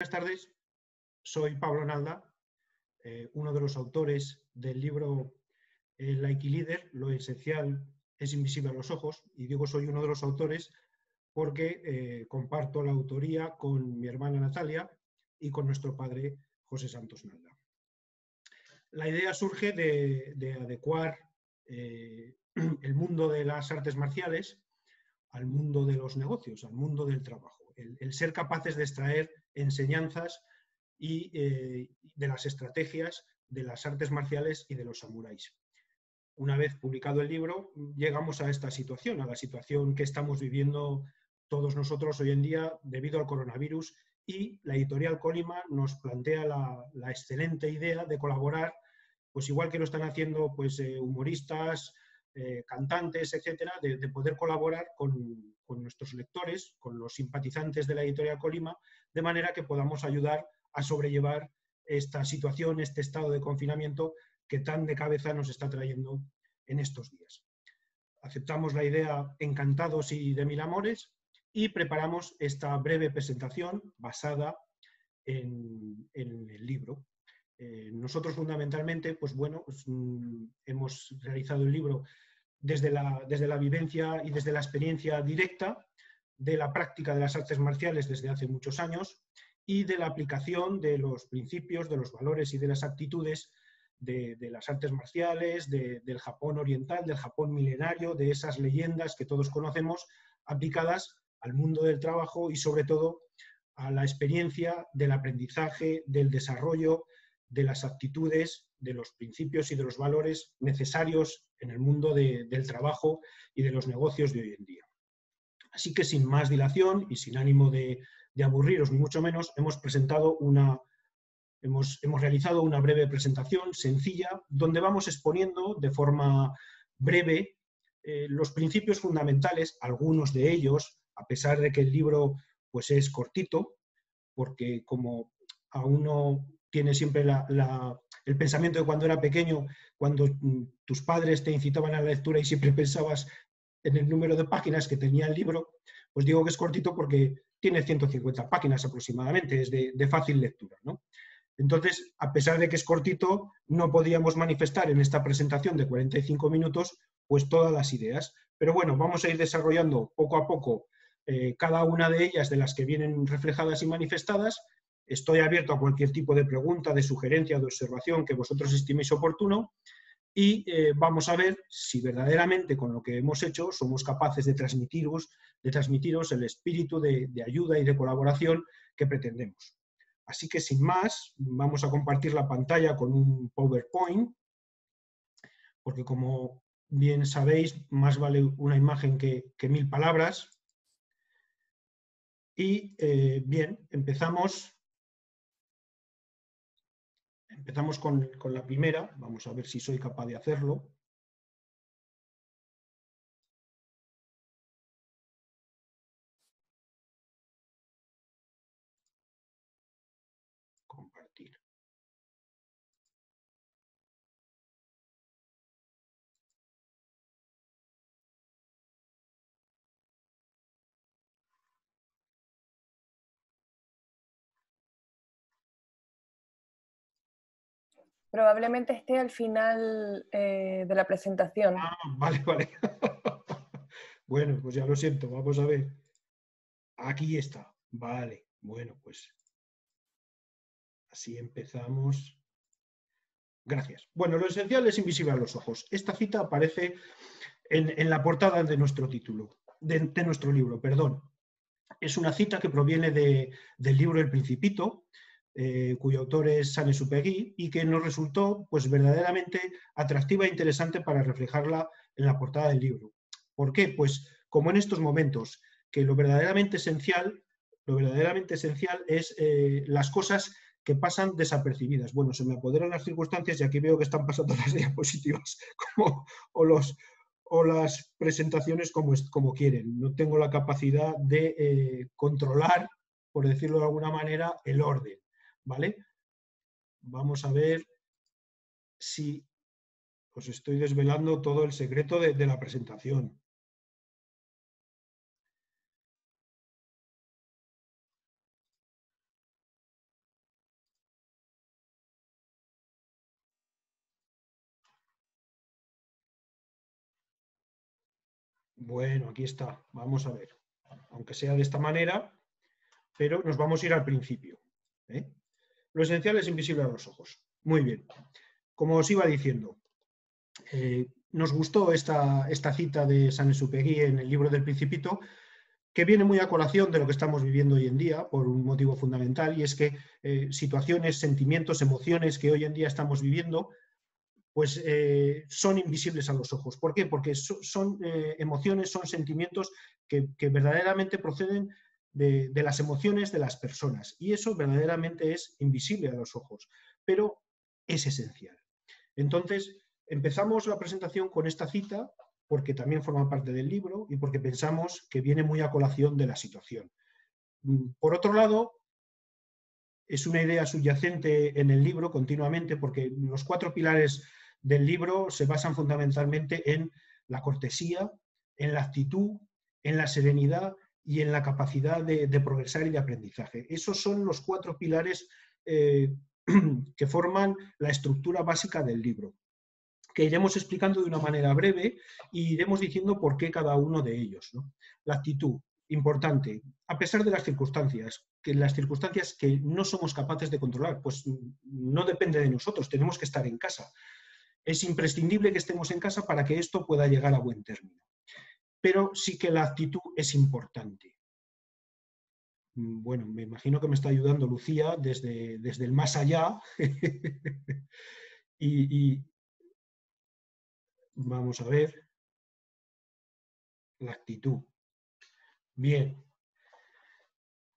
Buenas tardes, soy Pablo Nalda, eh, uno de los autores del libro eh, Líder, lo esencial es invisible a los ojos, y digo soy uno de los autores porque eh, comparto la autoría con mi hermana Natalia y con nuestro padre José Santos Nalda. La idea surge de, adecuar el mundo de las artes marciales al mundo de los negocios, al mundo del trabajo el, ser capaces de extraer enseñanzas y eh, de las estrategias de las artes marciales y de los samuráis. Una vez publicado el libro, llegamos a esta situación, a la situación que estamos viviendo todos nosotros hoy en día debido al coronavirus y la editorial Colima nos plantea la, excelente idea de colaborar, pues igual que lo están haciendo pues, eh, humoristas, eh, cantantes, etcétera, de, poder colaborar con, nuestros lectores, con los simpatizantes de la editorial Colima, de manera que podamos ayudar a sobrellevar esta situación, este estado de confinamiento que tan de cabeza nos está trayendo en estos días. Aceptamos la idea encantados y de mil amores y preparamos esta breve presentación basada en, el libro. Eh, nosotros fundamentalmente, pues bueno, pues, mm, hemos realizado el libro desde la, desde la vivencia y desde la experiencia directa de la práctica de las artes marciales desde hace muchos años y de la aplicación de los principios, de los valores y de las actitudes de, las artes marciales, del Japón oriental, del Japón milenario, de esas leyendas que todos conocemos, aplicadas al mundo del trabajo y sobre todo a la experiencia del aprendizaje, del desarrollo, de las actitudes, de los principios y de los valores necesarios en el mundo del trabajo y de los negocios de hoy en día. Así que sin más dilación y sin ánimo de, aburriros ni mucho menos, hemos presentado una, hemos, hemos realizado una breve presentación sencilla donde vamos exponiendo de forma breve eh, los principios fundamentales, algunos de ellos, a pesar de que el libro pues, es cortito, porque como a uno tiene siempre el pensamiento de cuando era pequeño, cuando mm, tus padres te incitaban a la lectura y siempre pensabas en el número de páginas que tenía el libro, pues digo que es cortito porque tiene 150 páginas aproximadamente, es de, fácil lectura. Entonces, a pesar de que es cortito, no podíamos manifestar en esta presentación de 45 minutos pues todas las ideas. Pero bueno, vamos a ir desarrollando poco a poco eh, cada una de ellas de las que vienen reflejadas y manifestadas Estoy abierto a cualquier tipo de pregunta, de sugerencia, de observación que vosotros estiméis oportuno y eh, vamos a ver si verdaderamente con lo que hemos hecho somos capaces de transmitiros, de transmitiros el espíritu de, ayuda y de colaboración que pretendemos. Así que sin más, vamos a compartir la pantalla con un PowerPoint, porque como bien sabéis, más vale una imagen que, mil palabras. Y eh, bien, empezamos Empezamos con, la primera, vamos a ver si soy capaz de hacerlo. Probablemente esté al final eh, de la presentación. Ah, vale, vale. bueno, pues ya lo siento, vamos a ver. Aquí está. Vale, bueno, pues así empezamos. Gracias. Bueno, lo esencial es invisible a los ojos. Esta cita aparece en, la portada de nuestro título, de, nuestro libro, perdón. Es una cita que proviene del libro El Principito, eh, cuyo autor es Sane Supegui, y que nos resultó pues, verdaderamente atractiva e interesante para reflejarla en la portada del libro. ¿Por qué? Pues como en estos momentos, que lo verdaderamente esencial, lo verdaderamente esencial es eh, las cosas que pasan desapercibidas. Bueno, se me apoderan las circunstancias y aquí veo que están pasando las diapositivas o las presentaciones como, como quieren. No tengo la capacidad de eh, controlar, por decirlo de alguna manera, el orden. ¿vale? Vamos a ver si os estoy desvelando todo el secreto de, la presentación. Bueno, aquí está. Vamos a ver. Aunque sea de esta manera, pero nos vamos a ir al principio. ¿eh? Lo esencial es invisible a los ojos. Muy bien. Como os iba diciendo, eh, nos gustó esta, esta cita de San Esupegui en el libro del Principito, que viene muy a colación de lo que estamos viviendo hoy en día por un motivo fundamental y es que eh, situaciones, sentimientos, emociones que hoy en día estamos viviendo pues eh, son invisibles a los ojos. ¿Por qué? Porque son emociones, son sentimientos que, verdaderamente proceden de, las emociones de las personas y eso verdaderamente es invisible a los ojos, pero es esencial. Entonces, empezamos la presentación con esta cita porque también forma parte del libro y porque pensamos que viene muy a colación de la situación. Mm, por otro lado, es una idea subyacente en el libro continuamente porque los cuatro pilares del libro se basan fundamentalmente en la cortesía, en la actitud, en la serenidad y en la capacidad de, progresar y de aprendizaje. Esos son los cuatro pilares eh, que forman la estructura básica del libro que iremos explicando de una manera breve y iremos diciendo por qué cada uno de ellos. La actitud, importante, a pesar de las circunstancias, que las circunstancias que no somos capaces de controlar, pues no depende de nosotros, tenemos que estar en casa. Es imprescindible que estemos en casa para que esto pueda llegar a buen término. Pero sí que la actitud es importante. Bueno, me imagino que me está ayudando Lucía desde, desde el más allá. y, Vamos a ver. La actitud. Bien.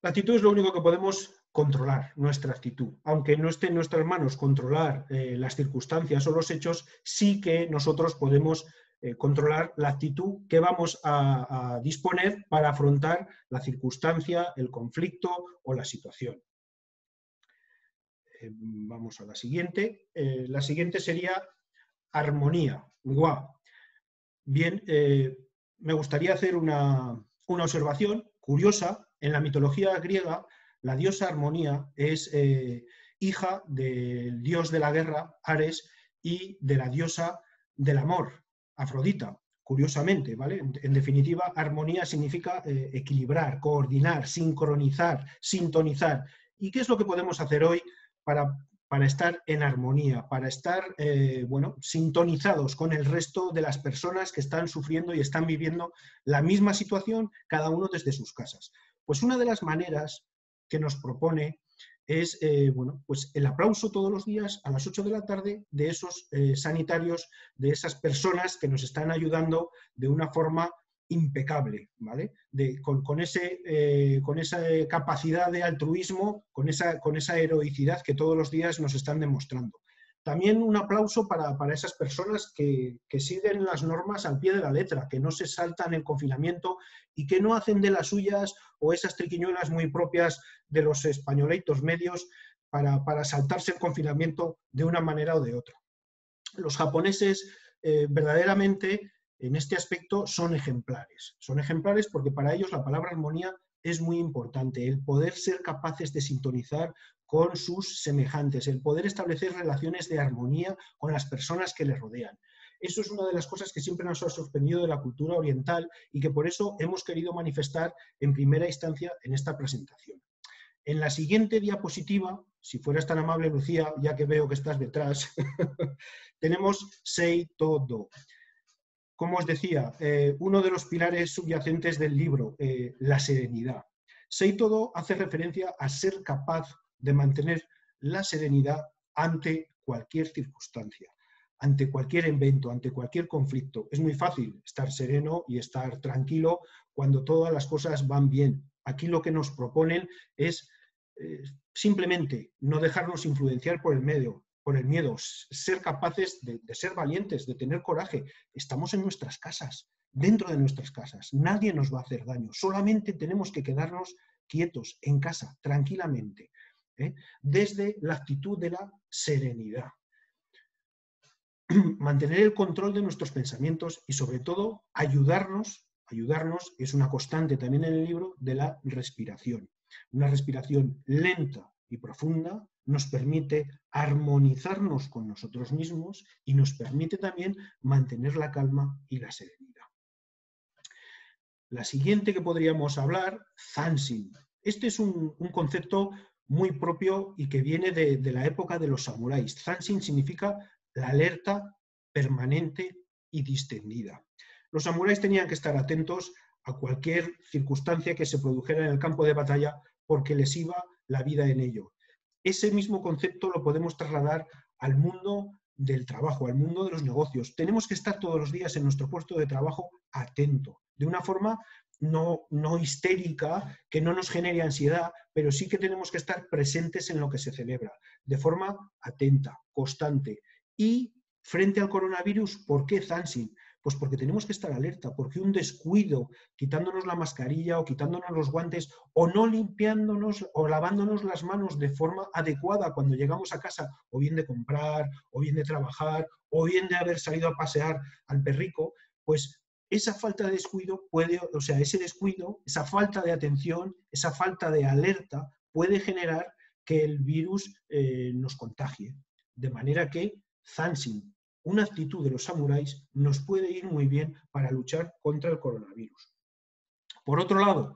La actitud es lo único que podemos controlar, nuestra actitud. Aunque no esté en nuestras manos controlar eh, las circunstancias o los hechos, sí que nosotros podemos eh, controlar la actitud que vamos a, disponer para afrontar la circunstancia, el conflicto o la situación. Eh, vamos a la siguiente. la siguiente sería armonía. Bien, eh, me gustaría hacer una, observación curiosa. En la mitología griega, la diosa Armonía es eh, hija del dios de la guerra, Ares, y de la diosa del amor, Afrodita, curiosamente, ¿vale? En, definitiva, armonía significa eh, equilibrar, coordinar, sincronizar, sintonizar. ¿Y qué es lo que podemos hacer hoy para para estar en armonía, para estar eh, bueno, sintonizados con el resto de las personas que están sufriendo y están viviendo la misma situación, cada uno desde sus casas. Pues una de las maneras que nos propone es eh, bueno, pues el aplauso todos los días a las 8 de la tarde de esos eh, sanitarios, de esas personas que nos están ayudando de una forma impecable, ¿vale? con, ese, eh, con esa capacidad de altruismo, con esa, con esa heroicidad que todos los días nos están demostrando. También un aplauso para, esas personas que, siguen las normas al pie de la letra, que no se saltan el confinamiento y que no hacen de las suyas o esas triquiñuelas muy propias de los españoleitos medios para, saltarse el confinamiento de una manera o de otra. Los japoneses eh, verdaderamente en este aspecto son ejemplares. Son ejemplares porque para ellos la palabra armonía es muy importante, el poder ser capaces de sintonizar con sus semejantes, el poder establecer relaciones de armonía con las personas que les rodean. Eso es una de las cosas que siempre nos ha sorprendido de la cultura oriental y que por eso hemos querido manifestar en primera instancia en esta presentación. En la siguiente diapositiva, si fueras tan amable, Lucía, ya que veo que estás detrás, tenemos Sei Todo como os decía, eh, uno de los pilares subyacentes del libro, eh, la serenidad. todo hace referencia a ser capaz de mantener la serenidad ante cualquier circunstancia, ante cualquier evento, ante cualquier conflicto. Es muy fácil estar sereno y estar tranquilo cuando todas las cosas van bien. Aquí lo que nos proponen es eh, simplemente no dejarnos influenciar por el medio, por el miedo, ser capaces de, ser valientes, de tener coraje. Estamos en nuestras casas, dentro de nuestras casas. Nadie nos va a hacer daño. Solamente tenemos que quedarnos quietos, en casa, tranquilamente, ¿eh? desde la actitud de la serenidad. Mantener el control de nuestros pensamientos y sobre todo ayudarnos, ayudarnos, es una constante también en el libro, de la respiración. Una respiración lenta y profunda nos permite armonizarnos con nosotros mismos y nos permite también mantener la calma y la serenidad. La siguiente que podríamos hablar, Zansin. Este es un, concepto muy propio y que viene de, la época de los samuráis. Zansin significa la alerta permanente y distendida. Los samuráis tenían que estar atentos a cualquier circunstancia que se produjera en el campo de batalla porque les iba la vida en ello. Ese mismo concepto lo podemos trasladar al mundo del trabajo, al mundo de los negocios. Tenemos que estar todos los días en nuestro puesto de trabajo atento, de una forma no, no histérica, que no nos genere ansiedad, pero sí que tenemos que estar presentes en lo que se celebra, de forma atenta, constante. Y frente al coronavirus, ¿por qué Zansin? Pues porque tenemos que estar alerta, porque un descuido, quitándonos la mascarilla o quitándonos los guantes o no limpiándonos o lavándonos las manos de forma adecuada cuando llegamos a casa, o bien de comprar, o bien de trabajar, o bien de haber salido a pasear al perrico, pues esa falta de descuido puede, o sea, ese descuido, esa falta de atención, esa falta de alerta puede generar que el virus eh, nos contagie. De manera que Zansin, una actitud de los samuráis nos puede ir muy bien para luchar contra el coronavirus. Por otro lado,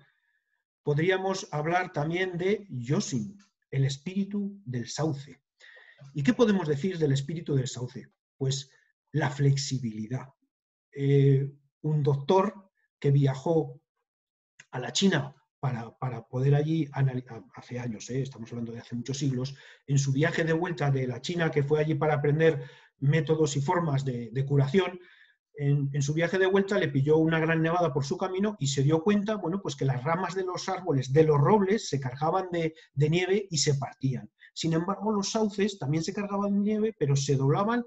podríamos hablar también de Yosin, el espíritu del sauce. ¿Y qué podemos decir del espíritu del sauce? Pues la flexibilidad. Eh, un doctor que viajó a la China para, poder allí, hace años, eh, estamos hablando de hace muchos siglos, en su viaje de vuelta de la China, que fue allí para aprender métodos y formas de, curación, en, su viaje de vuelta le pilló una gran nevada por su camino y se dio cuenta, bueno, pues que las ramas de los árboles, de los robles, se cargaban de, nieve y se partían. Sin embargo, los sauces también se cargaban de nieve, pero se doblaban,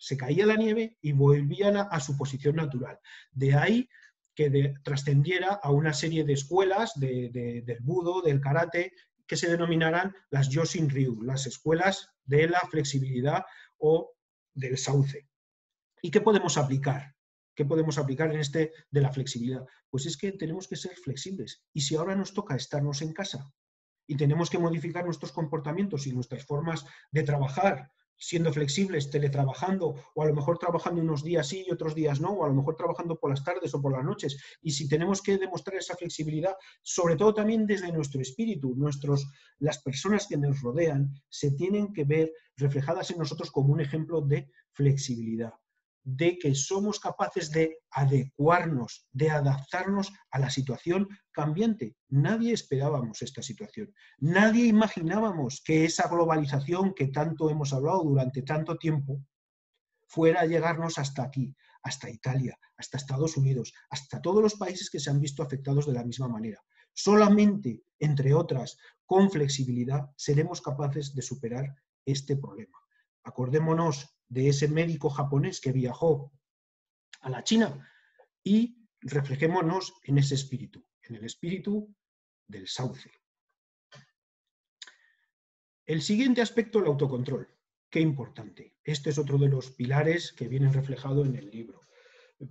se caía la nieve y volvían a, su posición natural. De ahí que trascendiera a una serie de escuelas del budo, del karate, que se denominarán las Yoshin Ryu, las escuelas de la flexibilidad o del sauce. ¿Y qué podemos aplicar? ¿Qué podemos aplicar en este de la flexibilidad? Pues es que tenemos que ser flexibles. Y si ahora nos toca estarnos en casa y tenemos que modificar nuestros comportamientos y nuestras formas de trabajar siendo flexibles, teletrabajando, o a lo mejor trabajando unos días sí y otros días no, o a lo mejor trabajando por las tardes o por las noches. Y si tenemos que demostrar esa flexibilidad, sobre todo también desde nuestro espíritu, nuestros, las personas que nos rodean se tienen que ver reflejadas en nosotros como un ejemplo de flexibilidad de que somos capaces de adecuarnos, de adaptarnos a la situación cambiante. Nadie esperábamos esta situación. Nadie imaginábamos que esa globalización que tanto hemos hablado durante tanto tiempo fuera a llegarnos hasta aquí, hasta Italia, hasta Estados Unidos, hasta todos los países que se han visto afectados de la misma manera. Solamente, entre otras, con flexibilidad seremos capaces de superar este problema. Acordémonos de ese médico japonés que viajó a la China y reflejémonos en ese espíritu, en el espíritu del sauce. El siguiente aspecto, el autocontrol. Qué importante. Este es otro de los pilares que vienen reflejados en el libro.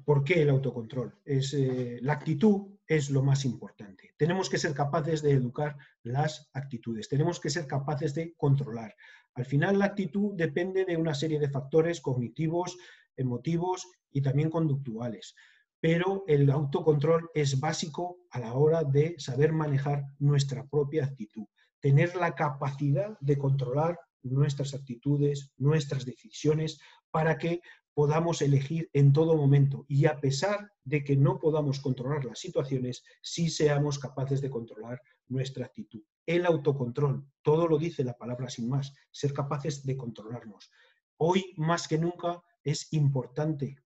¿Por qué el autocontrol? Es, eh, la actitud es lo más importante. Tenemos que ser capaces de educar las actitudes, tenemos que ser capaces de controlar. Al final la actitud depende de una serie de factores cognitivos, emotivos y también conductuales. Pero el autocontrol es básico a la hora de saber manejar nuestra propia actitud, tener la capacidad de controlar nuestras actitudes, nuestras decisiones, para que podamos elegir en todo momento y a pesar de que no podamos controlar las situaciones, sí seamos capaces de controlar nuestra actitud. El autocontrol, todo lo dice la palabra sin más, ser capaces de controlarnos. Hoy más que nunca es importante.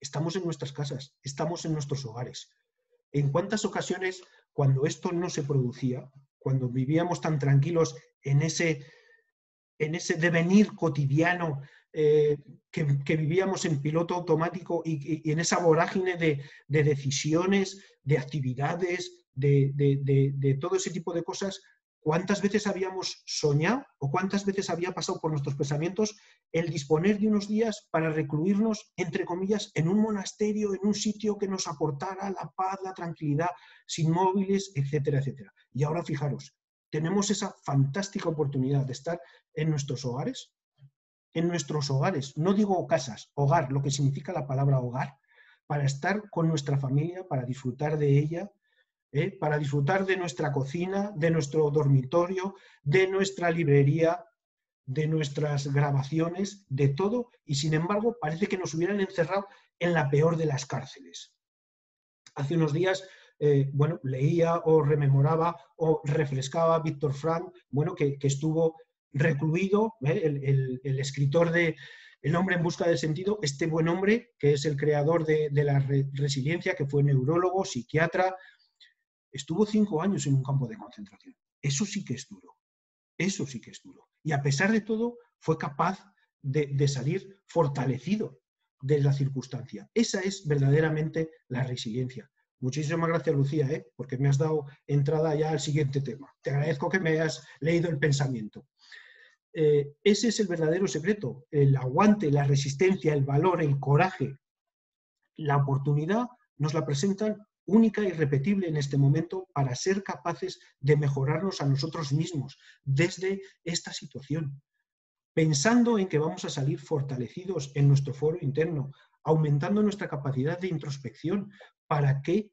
Estamos en nuestras casas, estamos en nuestros hogares. ¿En cuántas ocasiones cuando esto no se producía, cuando vivíamos tan tranquilos en ese, en ese devenir cotidiano eh, que, vivíamos en piloto automático y, en esa vorágine de, decisiones, de actividades, de, todo ese tipo de cosas, ¿cuántas veces habíamos soñado o cuántas veces había pasado por nuestros pensamientos el disponer de unos días para recluirnos, entre comillas, en un monasterio, en un sitio que nos aportara la paz, la tranquilidad, sin móviles, etcétera, etcétera? Y ahora fijaros, tenemos esa fantástica oportunidad de estar en nuestros hogares, en nuestros hogares. No digo casas, hogar, lo que significa la palabra hogar, para estar con nuestra familia, para disfrutar de ella, ¿eh? para disfrutar de nuestra cocina, de nuestro dormitorio, de nuestra librería, de nuestras grabaciones, de todo, y sin embargo parece que nos hubieran encerrado en la peor de las cárceles. Hace unos días, eh, bueno, leía o rememoraba o refrescaba Víctor Frank, bueno, que, estuvo recluido, ¿eh? el, escritor de El hombre en busca del sentido, este buen hombre, que es el creador de, la resiliencia, que fue neurólogo, psiquiatra, estuvo cinco años en un campo de concentración. Eso sí que es duro. Eso sí que es duro. Y a pesar de todo, fue capaz de, salir fortalecido de la circunstancia. Esa es verdaderamente la resiliencia. Muchísimas gracias, Lucía, ¿eh? porque me has dado entrada ya al siguiente tema. Te agradezco que me hayas leído el pensamiento. Eh, ese es el verdadero secreto, el aguante, la resistencia, el valor, el coraje. La oportunidad nos la presentan única y repetible en este momento para ser capaces de mejorarnos a nosotros mismos desde esta situación, pensando en que vamos a salir fortalecidos en nuestro foro interno, aumentando nuestra capacidad de introspección para que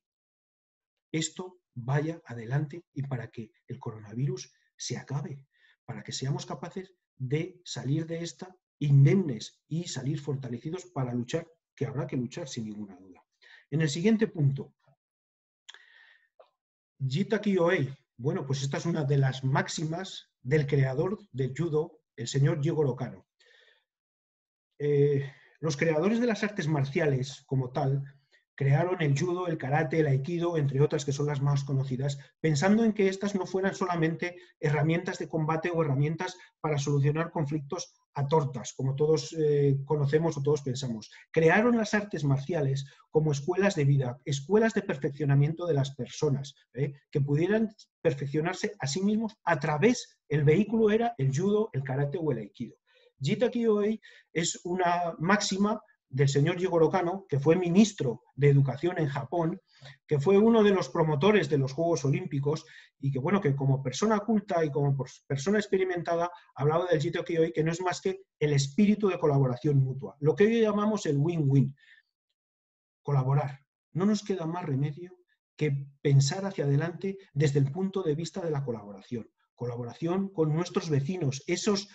esto vaya adelante y para que el coronavirus se acabe, para que seamos capaces de salir de esta indemnes y salir fortalecidos para luchar, que habrá que luchar sin ninguna duda. En el siguiente punto, Jita Kyoei. Bueno, pues esta es una de las máximas del creador del judo, el señor Diego Cano. Eh, los creadores de las artes marciales, como tal, crearon el judo, el karate, el aikido, entre otras que son las más conocidas, pensando en que estas no fueran solamente herramientas de combate o herramientas para solucionar conflictos a tortas, como todos eh, conocemos o todos pensamos. Crearon las artes marciales como escuelas de vida, escuelas de perfeccionamiento de las personas, ¿eh? que pudieran perfeccionarse a sí mismos a través, el vehículo era el judo, el karate o el aikido. Jita Kyoei es una máxima del señor Jigoro Kano, que fue ministro de Educación en Japón, que fue uno de los promotores de los Juegos Olímpicos y que, bueno, que como persona culta y como persona experimentada hablaba del Jito Kyoi, que no es más que el espíritu de colaboración mutua, lo que hoy llamamos el win-win, colaborar. No nos queda más remedio que pensar hacia adelante desde el punto de vista de la colaboración colaboración con nuestros vecinos, esos,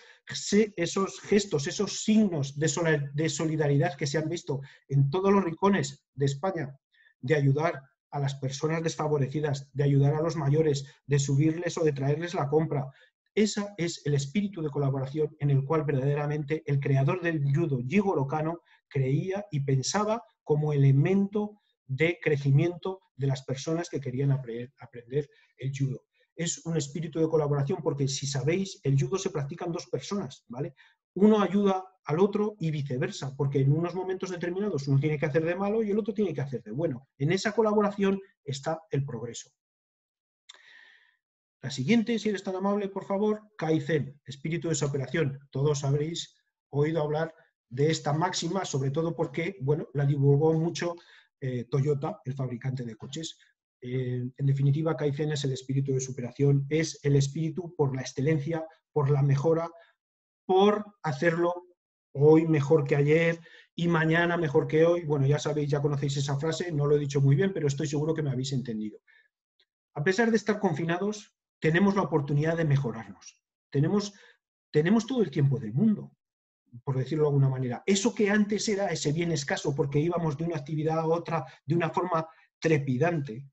esos gestos, esos signos de solidaridad que se han visto en todos los rincones de España, de ayudar a las personas desfavorecidas, de ayudar a los mayores, de subirles o de traerles la compra. Ese es el espíritu de colaboración en el cual verdaderamente el creador del judo, Jigoro Kano, creía y pensaba como elemento de crecimiento de las personas que querían aprender el judo es un espíritu de colaboración porque si sabéis, el judo se practica en dos personas, ¿vale? Uno ayuda al otro y viceversa, porque en unos momentos determinados uno tiene que hacer de malo y el otro tiene que hacer de bueno. En esa colaboración está el progreso. La siguiente, si eres tan amable, por favor, Kaizen, espíritu de operación. Todos habréis oído hablar de esta máxima, sobre todo porque, bueno, la divulgó mucho eh, Toyota, el fabricante de coches. En definitiva, Kaizen es el espíritu de superación, es el espíritu por la excelencia, por la mejora, por hacerlo hoy mejor que ayer y mañana mejor que hoy. Bueno, ya sabéis, ya conocéis esa frase, no lo he dicho muy bien, pero estoy seguro que me habéis entendido. A pesar de estar confinados, tenemos la oportunidad de mejorarnos. Tenemos, tenemos todo el tiempo del mundo, por decirlo de alguna manera. Eso que antes era ese bien escaso porque íbamos de una actividad a otra de una forma trepidante,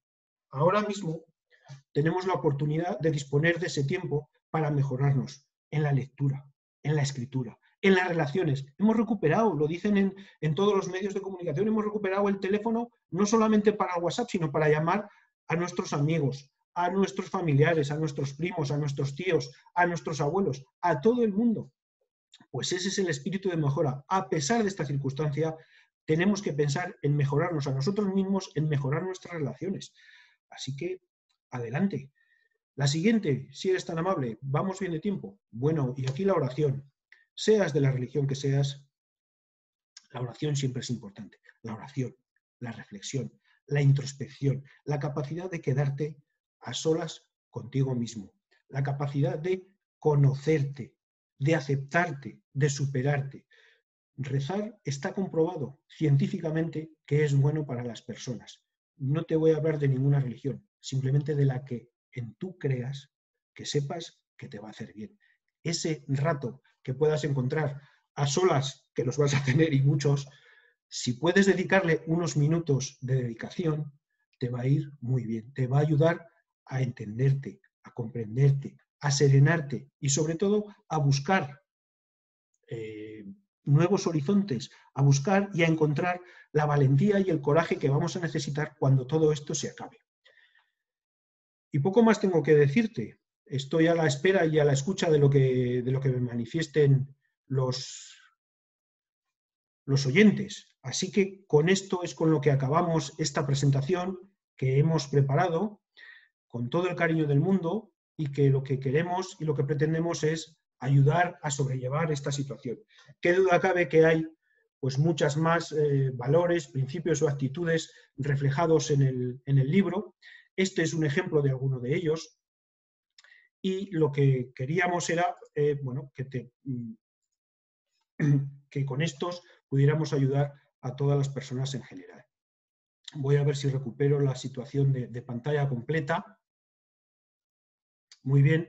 ahora mismo tenemos la oportunidad de disponer de ese tiempo para mejorarnos en la lectura, en la escritura, en las relaciones. Hemos recuperado, lo dicen en, todos los medios de comunicación, hemos recuperado el teléfono no solamente para WhatsApp, sino para llamar a nuestros amigos, a nuestros familiares, a nuestros primos, a nuestros tíos, a nuestros abuelos, a todo el mundo. Pues ese es el espíritu de mejora. A pesar de esta circunstancia, tenemos que pensar en mejorarnos a nosotros mismos, en mejorar nuestras relaciones. Así que, adelante. La siguiente, si eres tan amable, vamos bien de tiempo. Bueno, y aquí la oración. Seas de la religión que seas, la oración siempre es importante. La oración, la reflexión, la introspección, la capacidad de quedarte a solas contigo mismo, la capacidad de conocerte, de aceptarte, de superarte. rezar está comprobado científicamente que es bueno para las personas. No te voy a hablar de ninguna religión, simplemente de la que en tú creas, que sepas que te va a hacer bien. Ese rato que puedas encontrar a solas, que los vas a tener y muchos, si puedes dedicarle unos minutos de dedicación, te va a ir muy bien, te va a ayudar a entenderte, a comprenderte, a serenarte y sobre todo a buscar eh, nuevos horizontes, a buscar y a encontrar la valentía y el coraje que vamos a necesitar cuando todo esto se acabe. Y poco más tengo que decirte. Estoy a la espera y a la escucha de lo que, de lo que me manifiesten los, los oyentes. Así que con esto es con lo que acabamos esta presentación que hemos preparado con todo el cariño del mundo y que lo que queremos y lo que pretendemos es ayudar a sobrellevar esta situación. Qué duda cabe que hay pues muchas más eh, valores, principios o actitudes reflejados en el, en el libro. Este es un ejemplo de alguno de ellos. Y lo que queríamos era, eh, bueno, que, te, mm, que con estos pudiéramos ayudar a todas las personas en general. Voy a ver si recupero la situación de, pantalla completa. Muy bien.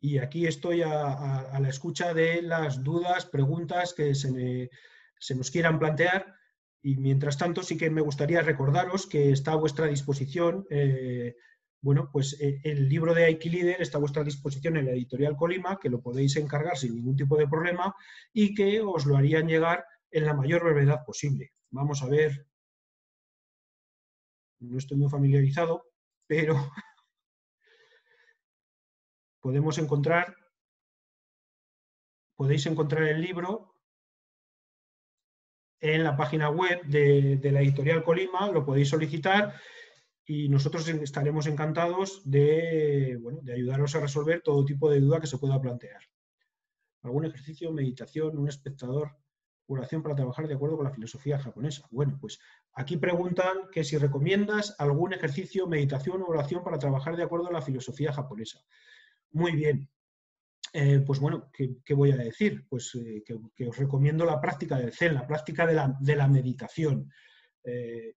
Y aquí estoy a, la escucha de las dudas, preguntas que se, se nos quieran plantear y mientras tanto sí que me gustaría recordaros que está a vuestra disposición, eh, bueno, pues eh, el libro de Leader está a vuestra disposición en la editorial Colima, que lo podéis encargar sin ningún tipo de problema y que os lo harían llegar en la mayor brevedad posible. Vamos a ver, no estoy muy familiarizado, pero podemos encontrar, podéis encontrar el libro en la página web de, la editorial Colima, lo podéis solicitar y nosotros estaremos encantados de, de ayudaros a resolver todo tipo de duda que se pueda plantear. ¿Algún ejercicio, meditación, un espectador, oración para trabajar de acuerdo con la filosofía japonesa? Bueno, pues aquí preguntan que si recomiendas algún ejercicio, meditación o oración para trabajar de acuerdo con la filosofía japonesa. Muy bien, eh, pues bueno, ¿qué, voy a decir? Pues eh, que, os recomiendo la práctica del Zen, la práctica de la, meditación. Eh,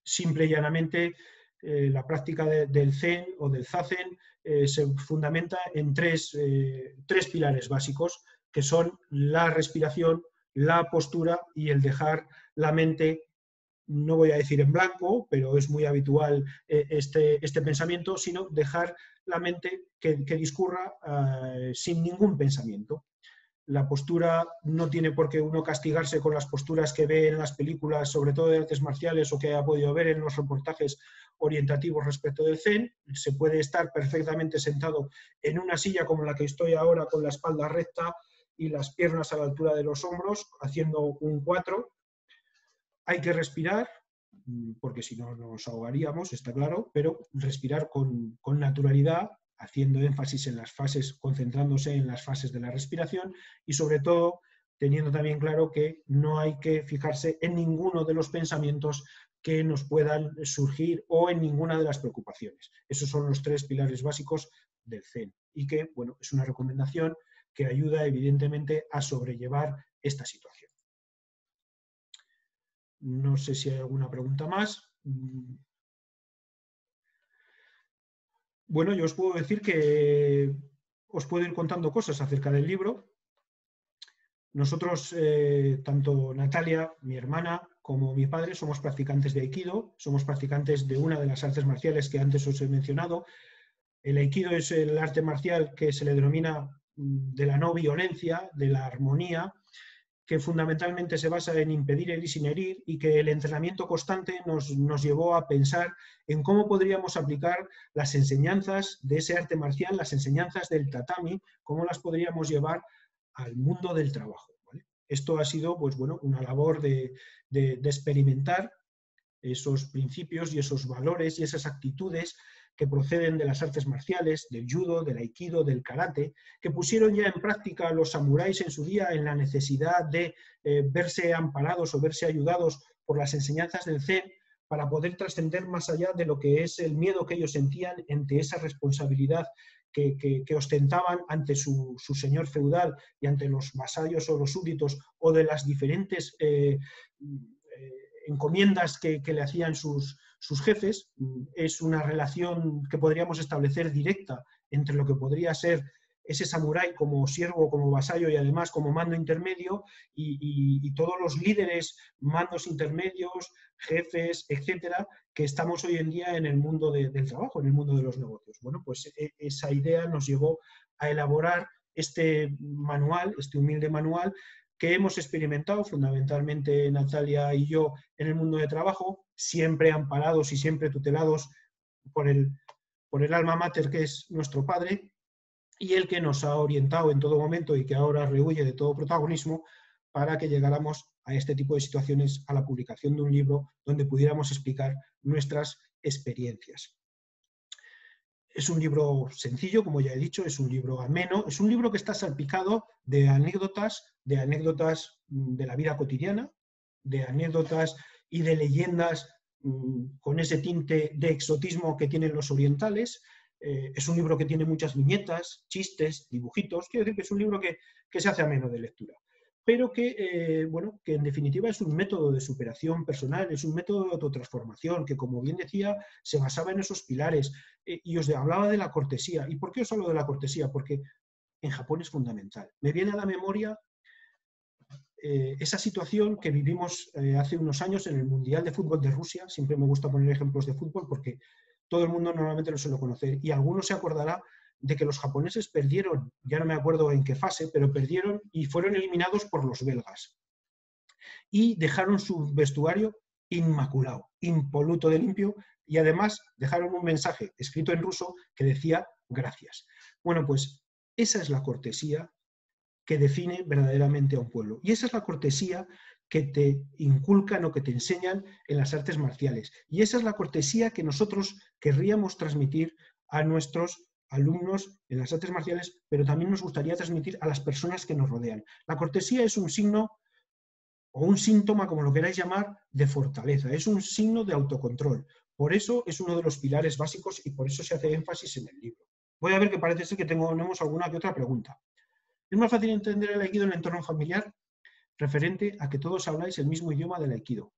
simple y llanamente, la práctica del Zen o del Zazen se fundamenta en tres, tres pilares básicos, que son la respiración, la postura y el dejar la mente no voy a decir en blanco, pero es muy habitual este, este pensamiento, sino dejar la mente que, discurra eh, sin ningún pensamiento. La postura no tiene por qué uno castigarse con las posturas que ve en las películas, sobre todo de artes marciales, o que ha podido ver en los reportajes orientativos respecto del Zen. Se puede estar perfectamente sentado en una silla como la que estoy ahora, con la espalda recta y las piernas a la altura de los hombros, haciendo un 4. Hay que respirar, Mm, porque si no nos ahogaríamos, está claro, pero respirar con, naturalidad, haciendo énfasis en las fases, concentrándose en las fases de la respiración y sobre todo teniendo también claro que no hay que fijarse en ninguno de los pensamientos que nos puedan surgir o en ninguna de las preocupaciones. Esos son los tres pilares básicos del Zen y que, bueno, es una recomendación que ayuda evidentemente a sobrellevar esta situación. No sé si hay alguna pregunta más. Bueno, yo os puedo decir que os puedo ir contando cosas acerca del libro. Nosotros, eh, tanto Natalia, mi hermana, como mi padre, somos practicantes de Aikido, somos practicantes de una de las artes marciales que antes os he mencionado. El Aikido es el arte marcial que se le denomina mm, de la no violencia, de la armonía, que fundamentalmente se basa en impedir el y sin herir y que el entrenamiento constante nos, llevó a pensar en cómo podríamos aplicar las enseñanzas de ese arte marcial, las enseñanzas del tatami, cómo las podríamos llevar al mundo del trabajo. Esto ha sido pues, bueno, una labor de, de experimentar esos principios y esos valores y esas actitudes que proceden de las artes marciales, del judo, del aikido, del karate, que pusieron ya en práctica los samuráis en su día en la necesidad de eh, verse amparados o verse ayudados por las enseñanzas del Zen para poder trascender más allá de lo que es el miedo que ellos sentían ante esa responsabilidad que, ostentaban ante su, señor feudal y ante los vasallos o los súbditos o de las diferentes eh, eh, encomiendas que, le hacían sus, sus jefes. Es una relación que podríamos establecer directa entre lo que podría ser ese samurái como siervo, como vasallo y además como mando intermedio y, todos los líderes, mandos intermedios, jefes, etcétera, que estamos hoy en día en el mundo del trabajo, en el mundo de los negocios. Bueno, pues e, esa idea nos llevó a elaborar este manual, este humilde manual que hemos experimentado fundamentalmente Natalia y yo en el mundo de trabajo, siempre amparados y siempre tutelados por el, por el alma mater que es nuestro padre, y el que nos ha orientado en todo momento y que ahora rehuye de todo protagonismo para que llegáramos a este tipo de situaciones, a la publicación de un libro donde pudiéramos explicar nuestras experiencias. Es un libro sencillo, como ya he dicho, es un libro ameno, es un libro que está salpicado de anécdotas, de anécdotas mm, de la vida cotidiana, de anécdotas y de leyendas mm, con ese tinte de exotismo que tienen los orientales, eh, es un libro que tiene muchas viñetas, chistes, dibujitos. Quiero decir que es un libro que, se hace ameno de lectura. Pero que, eh, bueno, que en definitiva es un método de superación personal, es un método de autotransformación, que como bien decía, se basaba en esos pilares. Eh, y os hablaba de la cortesía. ¿Y por qué os hablo de la cortesía? Porque en Japón es fundamental. Me viene a la memoria esa situación que vivimos hace unos años en el Mundial de Fútbol de Rusia. Siempre me gusta poner ejemplos de fútbol porque todo el mundo normalmente lo suele conocer. Y alguno se acordará de que los japoneses perdieron, ya no me acuerdo en qué fase, pero perdieron y fueron eliminados por los belgas. Y dejaron su vestuario inmaculado, impoluto de limpio, y además dejaron un mensaje escrito en ruso que decía gracias. Bueno, pues esa es la cortesía que define verdaderamente a un pueblo. Y esa es la cortesía que te inculcan o que te enseñan en las artes marciales. Y esa es la cortesía que nosotros querríamos transmitir a nuestros alumnos en las artes marciales, pero también nos gustaría transmitir a las personas que nos rodean. La cortesía es un signo o un síntoma, como lo queráis llamar, de fortaleza, es un signo de autocontrol. Por eso es uno de los pilares básicos y por eso se hace énfasis en el libro. Voy a ver que parece ser que tenemos alguna que otra pregunta. ¿Es más fácil entender el aikido en el entorno familiar? referente a que todos habláis el mismo idioma del aikido.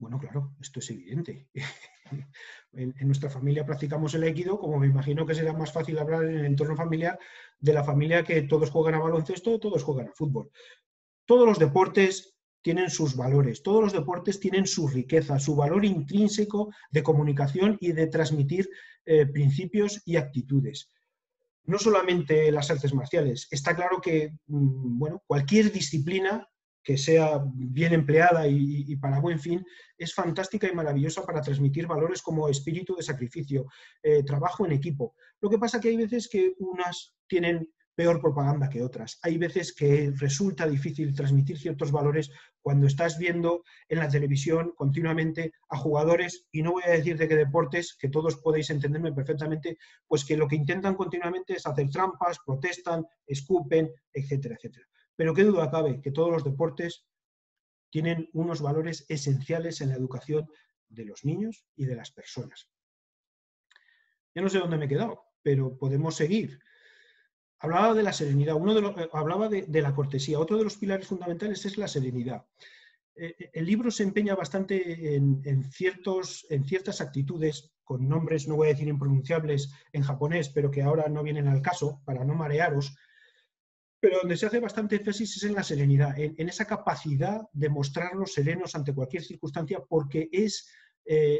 Bueno, claro, esto es evidente. en, nuestra familia practicamos el aikido, como me imagino que será más fácil hablar en el entorno familiar de la familia que todos juegan a baloncesto, todos juegan a fútbol. Todos los deportes tienen sus valores, todos los deportes tienen su riqueza, su valor intrínseco de comunicación y de transmitir eh, principios y actitudes no solamente las artes marciales. Está claro que mm, bueno, cualquier disciplina que sea bien empleada y, para buen fin, es fantástica y maravillosa para transmitir valores como espíritu de sacrificio, eh, trabajo en equipo. Lo que pasa que hay veces que unas tienen peor propaganda que otras. Hay veces que resulta difícil transmitir ciertos valores cuando estás viendo en la televisión continuamente a jugadores, y no voy a decir de qué deportes, que todos podéis entenderme perfectamente, pues que lo que intentan continuamente es hacer trampas, protestan, escupen, etcétera, etcétera. Pero qué duda cabe que todos los deportes tienen unos valores esenciales en la educación de los niños y de las personas. Ya no sé dónde me he quedado, pero podemos seguir. Hablaba de la serenidad, uno de eh, hablaba de, la cortesía. Otro de los pilares fundamentales es la serenidad. Eh, eh, el libro se empeña bastante en, ciertos, en ciertas actitudes con nombres, no voy a decir impronunciables en japonés, pero que ahora no vienen al caso para no marearos, pero donde se hace bastante énfasis es en la serenidad, en, esa capacidad de mostrarnos serenos ante cualquier circunstancia, porque es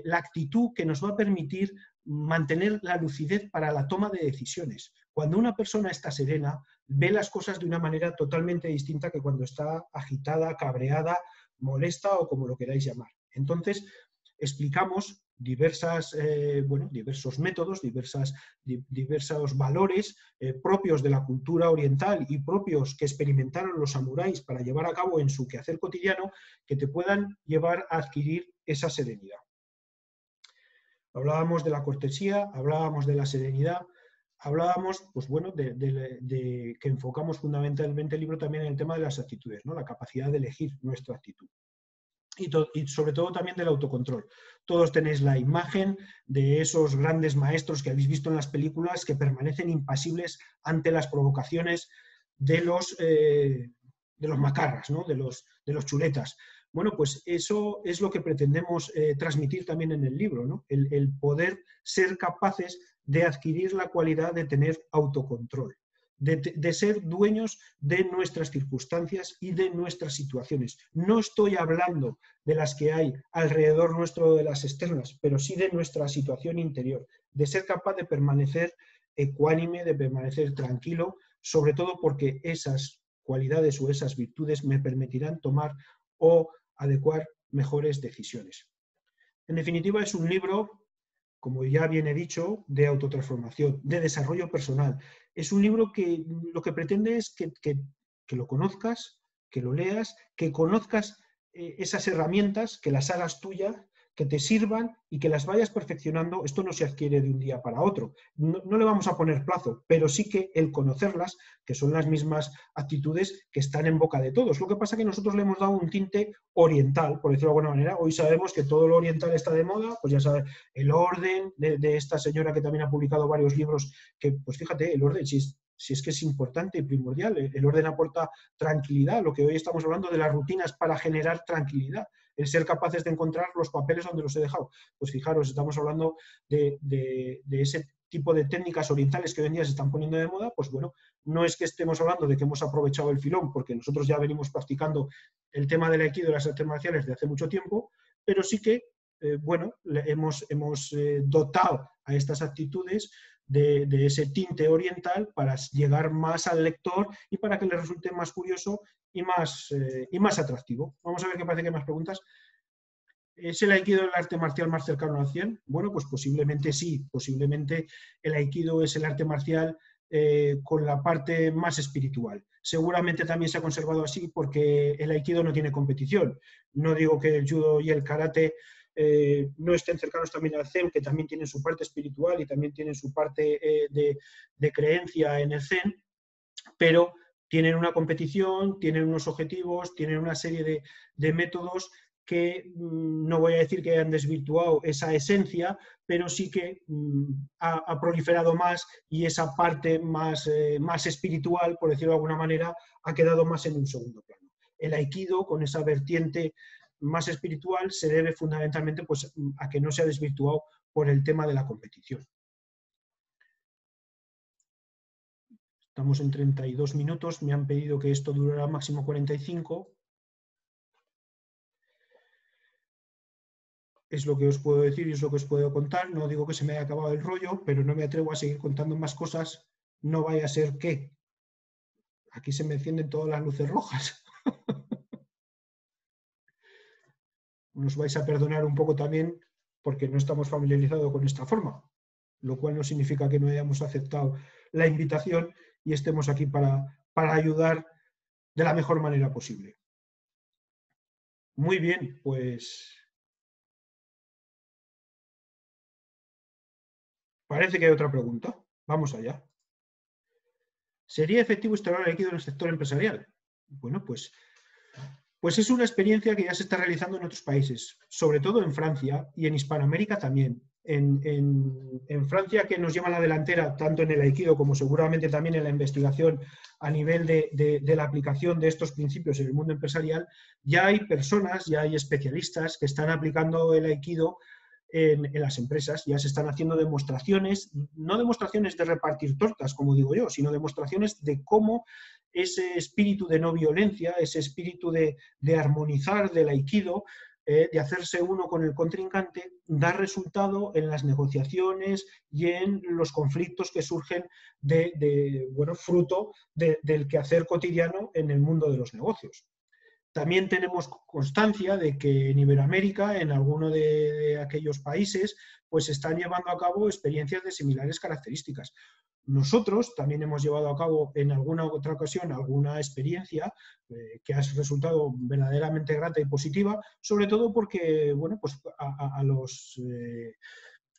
la actitud que nos va a permitir mantener la lucidez para la toma de decisiones. Cuando una persona está serena, ve las cosas de una manera totalmente distinta que cuando está agitada, cabreada, molesta o como lo queráis llamar. Entonces, explicamos diversas, eh, bueno, diversos métodos, diversos valores eh, propios de la cultura oriental y propios que experimentaron los samuráis para llevar a cabo en su quehacer cotidiano que te puedan llevar a adquirir esa serenidad. Hablábamos de la cortesía, hablábamos de la serenidad, hablábamos, pues bueno, de, que enfocamos fundamentalmente el libro también en el tema de las actitudes, ¿no? la capacidad de elegir nuestra actitud. Y, sobre todo también del autocontrol. Todos tenéis la imagen de esos grandes maestros que habéis visto en las películas que permanecen impasibles ante las provocaciones de los, eh, de los macarras, ¿no? de, los, de los chuletas. Bueno, pues eso es lo que pretendemos eh, transmitir también en el libro, ¿no? el poder ser capaces de adquirir la cualidad de tener autocontrol de, ser dueños de nuestras circunstancias y de nuestras situaciones. No estoy hablando de las que hay alrededor nuestro de las externas, pero sí de nuestra situación interior, de ser capaz de permanecer ecuánime, de permanecer tranquilo, sobre todo porque esas cualidades o esas virtudes me permitirán tomar o adecuar mejores decisiones. En definitiva, es un libro como ya viene dicho, de autotransformación, de desarrollo personal. Es un libro que lo que pretende es que, lo conozcas, que lo leas, que conozcas eh, esas herramientas, que las hagas tuyas que te sirvan y que las vayas perfeccionando, esto no se adquiere de un día para otro. No, le vamos a poner plazo, pero sí que el conocerlas, que son las mismas actitudes que están en boca de todos. Lo que pasa es que nosotros le hemos dado un tinte oriental, por decirlo de alguna manera. Hoy sabemos que todo lo oriental está de moda, pues ya sabes, el orden de, esta señora que también ha publicado varios libros, que pues fíjate, el orden, si si es que es importante y primordial. El orden aporta tranquilidad, lo que hoy estamos hablando de las rutinas para generar tranquilidad ser capaces de encontrar los papeles donde los he dejado. Pues fijaros, estamos hablando de, ese tipo de técnicas orientales que hoy en día se están poniendo de moda, pues bueno, no es que estemos hablando de que hemos aprovechado el filón, porque nosotros ya venimos practicando el tema del aikido y las artes marciales de hace mucho tiempo, pero sí que, eh, bueno, hemos, hemos eh, dotado a estas actitudes de, ese tinte oriental para llegar más al lector y para que le resulte más curioso y más, eh, y más atractivo. Vamos a ver qué parece que hay más preguntas. ¿Es el aikido el arte marcial más cercano al 100? Bueno, pues posiblemente sí, posiblemente el aikido es el arte marcial eh, con la parte más espiritual. Seguramente también se ha conservado así porque el aikido no tiene competición. No digo que el judo y el karate eh, no estén cercanos también al zen, que también tienen su parte espiritual y también tienen su parte de, de creencia en el zen, pero tienen una competición, tienen unos objetivos, tienen una serie de, métodos que mm, no voy a decir que hayan desvirtuado esa esencia, pero sí que mm, ha, proliferado más y esa parte más, eh, más espiritual, por decirlo de alguna manera, ha quedado más en un segundo plano. El aikido, con esa vertiente más espiritual, se debe fundamentalmente pues, a que no se ha desvirtuado por el tema de la competición. Estamos en 32 minutos, me han pedido que esto durara máximo 45. Es lo que os puedo decir y es lo que os puedo contar. No digo que se me haya acabado el rollo, pero no me atrevo a seguir contando más cosas. No vaya a ser que... Aquí se me encienden todas las luces rojas. Nos vais a perdonar un poco también porque no estamos familiarizados con esta forma, lo cual no significa que no hayamos aceptado la invitación y estemos aquí para, ayudar de la mejor manera posible. Muy bien, pues parece que hay otra pregunta. Vamos allá. ¿Sería efectivo instalar el líquido en el sector empresarial? Bueno, pues, pues es una experiencia que ya se está realizando en otros países, sobre todo en Francia y en Hispanoamérica también. En, Francia, que nos lleva la delantera tanto en el aikido como seguramente también en la investigación a nivel de, la aplicación de estos principios en el mundo empresarial, ya hay personas, ya hay especialistas que están aplicando el aikido en, las empresas, ya se están haciendo demostraciones, no demostraciones de repartir tortas, como digo yo, sino demostraciones de cómo ese espíritu de no violencia, ese espíritu de, de armonizar del aikido, eh, de hacerse uno con el contrincante, da resultado en las negociaciones y en los conflictos que surgen de, bueno, fruto del quehacer cotidiano en el mundo de los negocios. También tenemos constancia de que en Iberoamérica, en alguno de, aquellos países, pues están llevando a cabo experiencias de similares características. Nosotros también hemos llevado a cabo en alguna otra ocasión alguna experiencia eh, que ha resultado verdaderamente grata y positiva, sobre todo porque, bueno, pues a, los... Eh,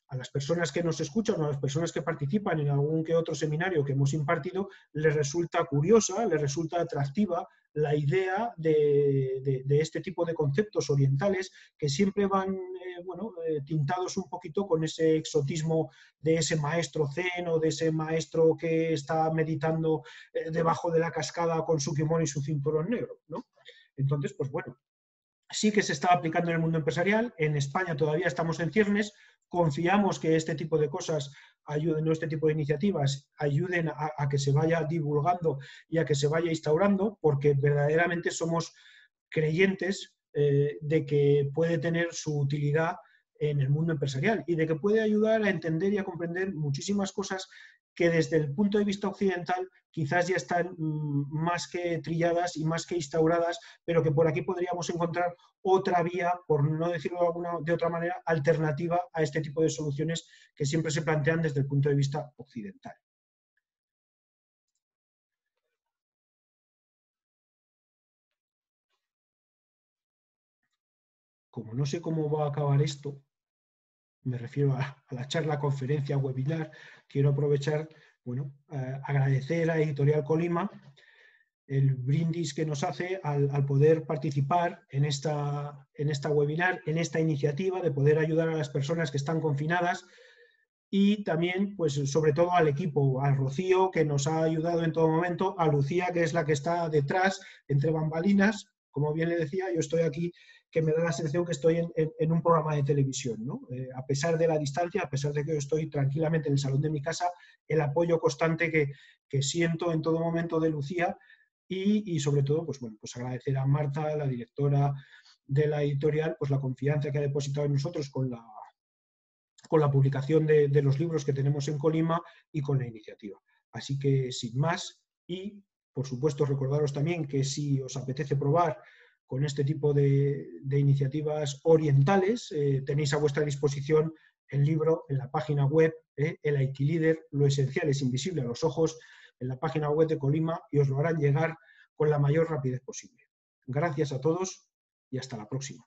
a las personas que nos escuchan o a las personas que participan en algún que otro seminario que hemos impartido, les resulta curiosa, les resulta atractiva la idea de, este tipo de conceptos orientales que siempre van eh, bueno, eh, tintados un poquito con ese exotismo de ese maestro zen o de ese maestro que está meditando eh, debajo de la cascada con su kimono y su cinturón negro. ¿no? Entonces, pues bueno, sí que se está aplicando en el mundo empresarial, en España todavía estamos en ciernes, confiamos que este tipo de cosas ayuden, este tipo de iniciativas ayuden a, que se vaya divulgando y a que se vaya instaurando, porque verdaderamente somos creyentes eh, de que puede tener su utilidad en el mundo empresarial y de que puede ayudar a entender y a comprender muchísimas cosas que desde el punto de vista occidental quizás ya están mm, más que trilladas y más que instauradas, pero que por aquí podríamos encontrar otra vía, por no decirlo de, otra manera, alternativa a este tipo de soluciones que siempre se plantean desde el punto de vista occidental. Como no sé cómo va a acabar esto, me refiero a, la charla, conferencia, webinar, quiero aprovechar, bueno, agradecer a Editorial Colima el brindis que nos hace al, poder participar en esta, en esta webinar, en esta iniciativa de poder ayudar a las personas que están confinadas y también, pues sobre todo al equipo, al Rocío, que nos ha ayudado en todo momento, a Lucía, que es la que está detrás, entre bambalinas, como bien le decía, yo estoy aquí que me da la sensación que estoy en, un programa de televisión. ¿no? Eh, a pesar de la distancia, a pesar de que yo estoy tranquilamente en el salón de mi casa, el apoyo constante que, siento en todo momento de Lucía y, sobre todo, pues bueno, pues agradecer a Marta, la directora de la editorial, pues la confianza que ha depositado en nosotros con la, con la publicación de los libros que tenemos en Colima y con la iniciativa. Así que sin más y, por supuesto, recordaros también que si os apetece probar con este tipo de, iniciativas orientales. Eh, tenéis a vuestra disposición el libro en la página web, eh, el IT Leader, lo esencial es invisible a los ojos, en la página web de Colima y os lo harán llegar con la mayor rapidez posible. Gracias a todos y hasta la próxima.